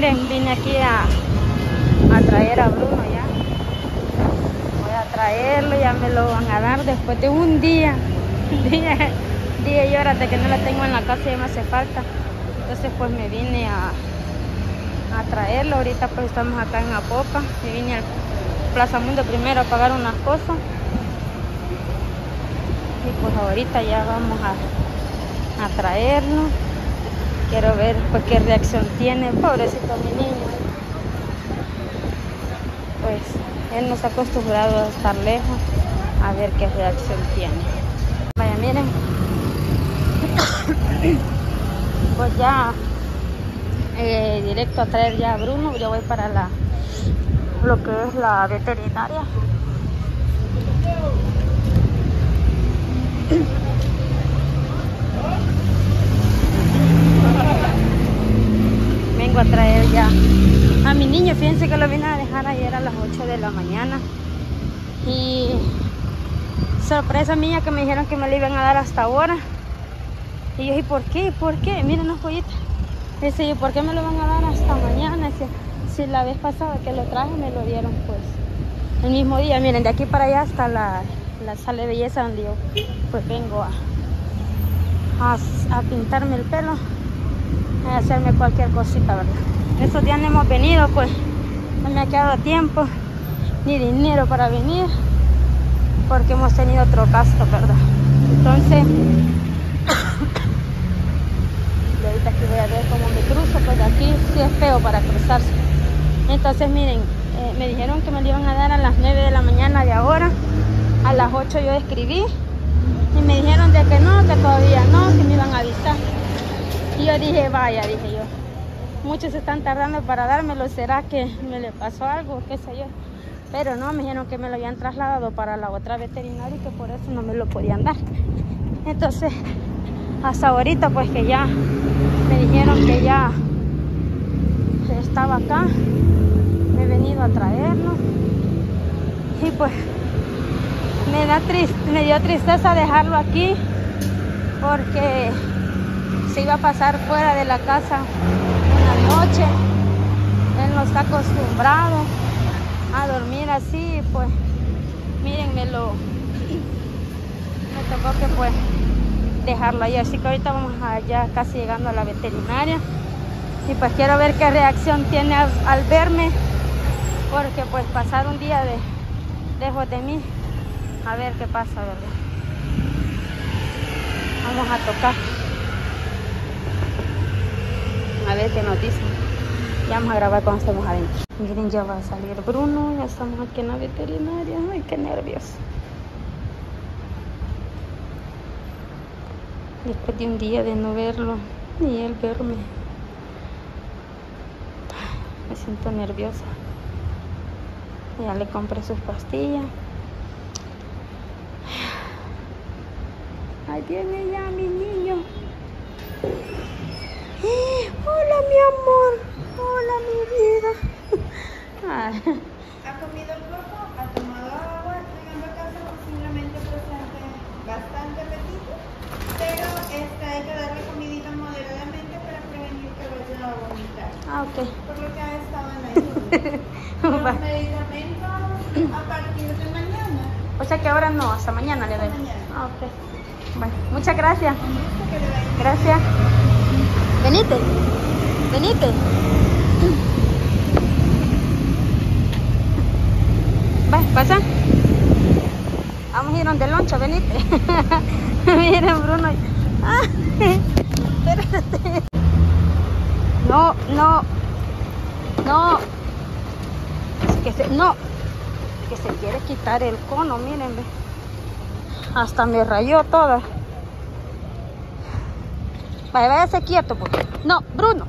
miren, vine aquí a, a traer a Bruno ya. Voy a traerlo, ya me lo van a dar después de un día. Día, día y hora de que no la tengo en la casa y me hace falta. Entonces pues me vine a, a traerlo. Ahorita pues estamos acá en Apopa. Me vine a Plaza Mundo primero a pagar unas cosas. Y pues ahorita ya vamos a, a traerlo. Quiero ver pues qué reacción tiene. Pobrecito mi niño. Pues él no está acostumbrado a estar lejos. A ver qué reacción tiene. Vaya, miren. Pues ya eh, directo a traer ya a Bruno. Yo voy para la lo que es la veterinaria. Vengo a traer ya a mi niño. Fíjense que lo vine a dejar ayer a las 8 de la mañana. Y sorpresa mía que me dijeron que me lo iban a dar hasta ahora. Y yo, ¿y por qué? ¿Por qué? Miren los pollitos. Dice yo, ¿por qué me lo van a dar hasta mañana? Dice, si la vez pasada que lo traje me lo dieron pues el mismo día. Miren, de aquí para allá hasta la, la sala de belleza donde yo pues vengo a, a, a pintarme el pelo, a hacerme cualquier cosita, ¿verdad? Estos días no hemos venido, pues no me ha quedado tiempo ni dinero para venir porque hemos tenido otro gasto, ¿verdad? Entonces, y ahorita aquí voy a ver cómo me cruzo, pues aquí sí es feo para cruzarse. Entonces, miren, eh, me dijeron que me lo iban a dar a las 9 de la mañana de ahora. A las 8 yo escribí y me dijeron de que no, que todavía no, que me iban a avisar. Y yo dije, vaya, dije yo. Muchos están tardando para dármelo, ¿será que me le pasó algo? ¿Qué sé yo? Pero no, me dijeron que me lo habían trasladado para la otra veterinaria y que por eso no me lo podían dar. Entonces, hasta ahorita pues que ya me dijeron que ya estaba acá, me he venido a traerlo y pues me, da me dio tristeza dejarlo aquí porque se iba a pasar fuera de la casa una noche, él no está acostumbrado a dormir así, pues miren, me lo me tocó que pues dejarlo ahí, así que ahorita vamos allá casi llegando a la veterinaria y pues quiero ver qué reacción tiene al, al verme porque pues pasar un día de lejos de mí a ver qué pasa, ¿verdad? Vamos a tocar. A ver qué nos dicen. Ya vamos a grabar cuando estemos adentro. Miren, ya va a salir Bruno. Ya estamos aquí en la veterinaria. Ay, qué nervios. Después de un día de no verlo, ni él verme. Me siento nerviosa. Ya le compré sus pastillas. Ahí viene ya mi niño. Hola, mi amor. Hola, mi vida. Ay. ¿Ha comido poco? ¿Ha tomado agua? Llegando a casa posiblemente presente bastante apetito, pero esta hay que darle comidita moderadamente para prevenir que vaya a vomitar. Ah, ok. Por lo que ha estado en. Los medicamentos a partir de mañana. O sea que ahora no, hasta mañana le doy. Hasta mañana. Ah, ok. Bueno, muchas gracias. Gracias. Venite. Venite. Va, pasa. Vamos a ir donde loncha, venite. Miren, Bruno. Ah, espérate. No, no. No. Que se, no. Que se quiere quitar el cono, miren. Hasta me rayó toda. Vaya, váyase quieto, pues. No, Bruno.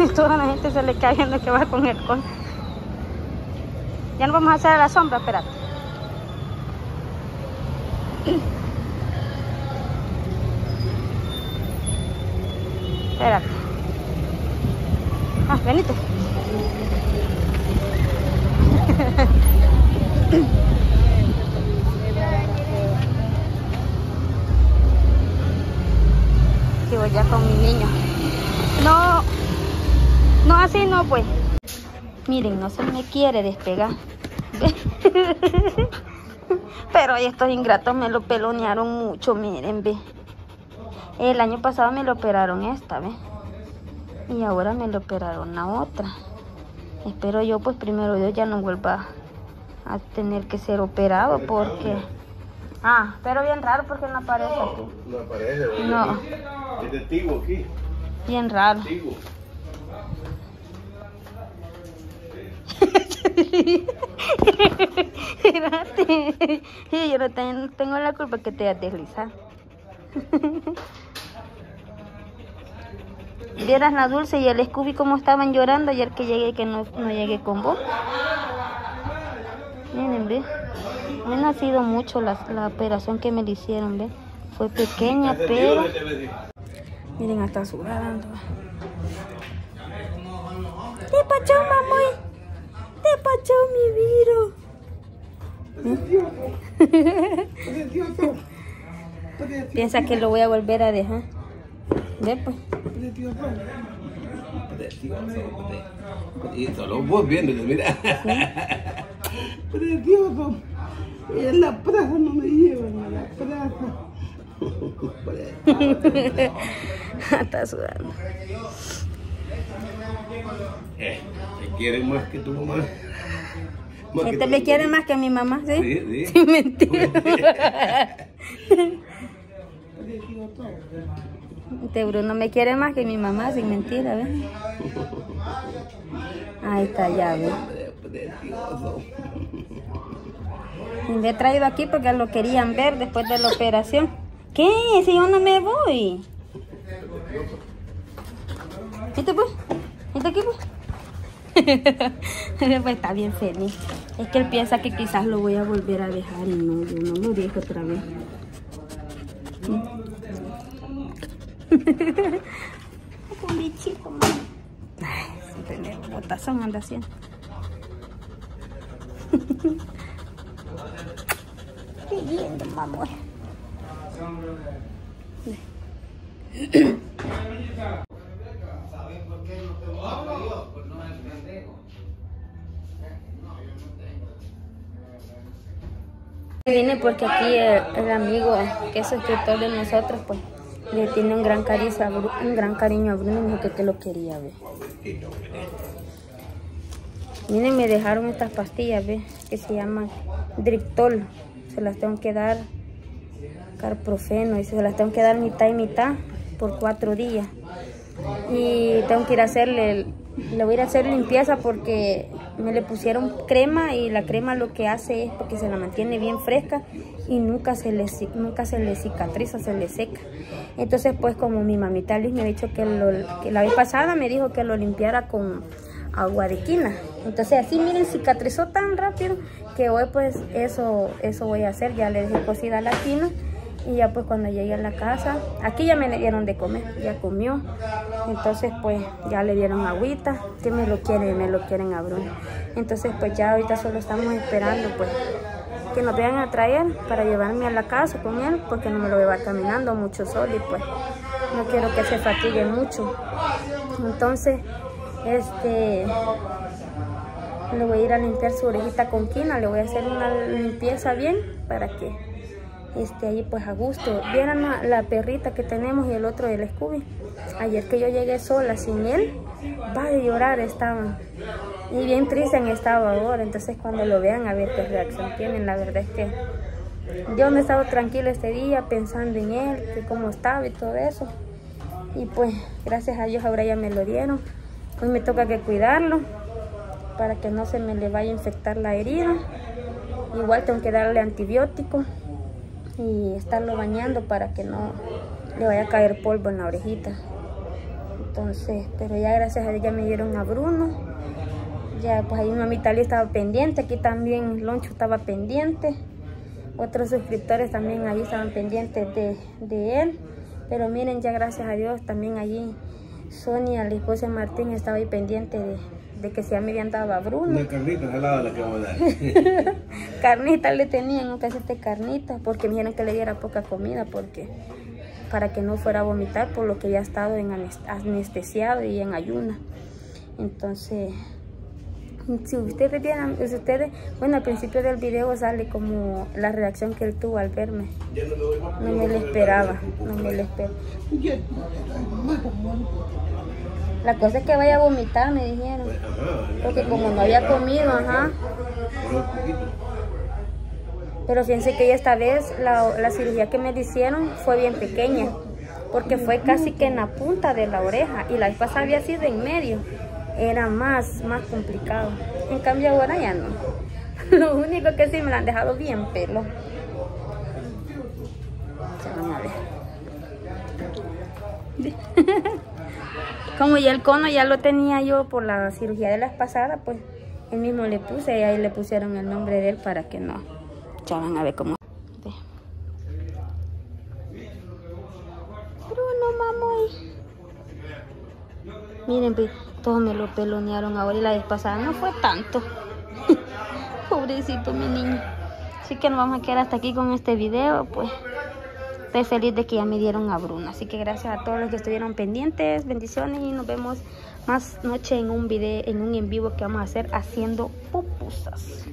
Toda la gente se le cae viendo que va con el con. Ya no vamos a hacer a la sombra, espérate. Espérate. Ah, venite. Ya con mi niño. No, no así no pues. Miren, no se me quiere despegar. Pero estos ingratos me lo pelonearon mucho, miren, ve. El año pasado me lo operaron esta, ve. Y ahora me lo operaron la otra. Espero yo, pues primero yo ya no vuelva a tener que ser operado porque... Ah, pero bien raro porque no aparece aquí. No aparece, No. Es de Tigo aquí. Bien raro. Tigo. Yo no ten- tengo la culpa que te hayas deslizado. Vieras la Dulce y el Scooby como estaban llorando ayer que llegué que no, no llegué con vos. Miren, ve. No ha sido mucho la, la operación que me le hicieron, ve. Fue pequeña, pero... Miren, hasta sudando. Te pachó, mamá. Te pachó mi viro. Piensa que lo voy a volver a dejar. Ve pues. Y solo vos viéndole, mira. Precioso. En la plaza no me llevan a la plaza. Está sudando. Eh, te quieren más que tu mamá. Más Este mamá. quiere más que mi mamá, ¿sí? Sí, sí. Sí, mentira. Este Bruno me quiere más que mi mamá, sin mentira, ¿ves? Ahí está, ya, ¿ves? Me he traído aquí porque lo querían ver después de la operación. ¿Qué? Si yo no me voy. ¿Viste pues? ¿Viste aquí pues? pues está bien feliz. Es que él piensa que quizás lo voy a volver a dejar y no, yo no lo dejo otra vez. Un bichito, mamá. Ay, botazón anda haciendo. Lindo, mamá. Vine porque aquí el, amigo que es suscriptor de nosotros, pues le tiene un gran cariño a Bruno, un gran cariño a Bruno, dijo que, que lo quería ver. Miren, me dejaron estas pastillas, ¿ves? Que se llaman Driptol. Se las tengo que dar carprofeno y se las tengo que dar mitad y mitad por cuatro días. Y tengo que ir a hacerle, le voy a ir a hacer limpieza porque me le pusieron crema y la crema lo que hace es porque se la mantiene bien fresca y nunca se le, nunca se le cicatriza, se le seca. Entonces pues como mi mamita Liz me ha dicho que, lo, que la vez pasada me dijo que lo limpiara con agua de quina. Entonces así miren cicatrizó tan rápido que hoy pues eso, eso voy a hacer. Ya le dejé cocida la quina y ya pues cuando llegué a la casa, aquí ya me le dieron de comer, ya comió. Entonces pues ya le dieron agüita, que me lo quieren, me lo quieren a Bruno. Entonces pues ya ahorita solo estamos esperando pues que nos vayan a traer para llevarme a la casa con él, porque no me lo voy a llevar caminando mucho sol y pues no quiero que se fatigue mucho. Entonces, este, le voy a ir a limpiar su orejita con quina, le voy a hacer una limpieza bien para que esté ahí pues a gusto. Vieran la, perrita que tenemos y el otro del Scooby. Ayer que yo llegué sola sin él, va a llorar estaban. Y bien triste han estado ahora, entonces cuando lo vean a ver qué reacción tienen, la verdad es que yo no he estado tranquila este día pensando en él, que cómo estaba y todo eso. Y pues gracias a Dios ahora ya me lo dieron. Hoy me toca que cuidarlo para que no se me le vaya a infectar la herida. Igual tengo que darle antibiótico y estarlo bañando para que no le vaya a caer polvo en la orejita. Entonces, pero ya gracias a Dios ya me dieron a Bruno. Ya pues ahí mi mamita Lee estaba pendiente, aquí también Loncho estaba pendiente. Otros suscriptores también ahí estaban pendientes de, de él. Pero miren, ya gracias a Dios también allí Sonia, la esposa de Martín, estaba ahí pendiente de, de que si ya me habían dado a Bruno. Una carnita salada la que vamos a dar. carnitas le tenían, un casete de carnitas, porque me dijeron que le diera poca comida, porque para que no fuera a vomitar por lo que había estado en anestesiado y en ayuna. Entonces, si ustedes vieran, si ustedes, bueno, al principio del video sale como la reacción que él tuvo al verme. No me lo esperaba, no me lo esperaba. La cosa es que vaya a vomitar, me dijeron. Porque como no había comido, ajá. Pero fíjense que esta vez la, la cirugía que me hicieron fue bien pequeña. Porque fue casi que en la punta de la oreja. Y la vez pasada había sido en medio era más, más complicado. En cambio ahora ya no. Lo único que sí me lo han dejado bien pelo. Como ya el cono ya lo tenía yo por la cirugía de las pasadas, pues él mismo le puse y ahí le pusieron el nombre de él para que no. Ya van a ver cómo. Bruno, mamoy. Miren, pues, todos me lo pelonearon ahora y la vez pasada no fue tanto. Pobrecito mi niño. Así que nos vamos a quedar hasta aquí con este video, pues. Estoy feliz de que ya me dieron a Bruno. Así que gracias a todos los que estuvieron pendientes. Bendiciones y nos vemos más noche en un video, en un en vivo que vamos a hacer haciendo pupusas.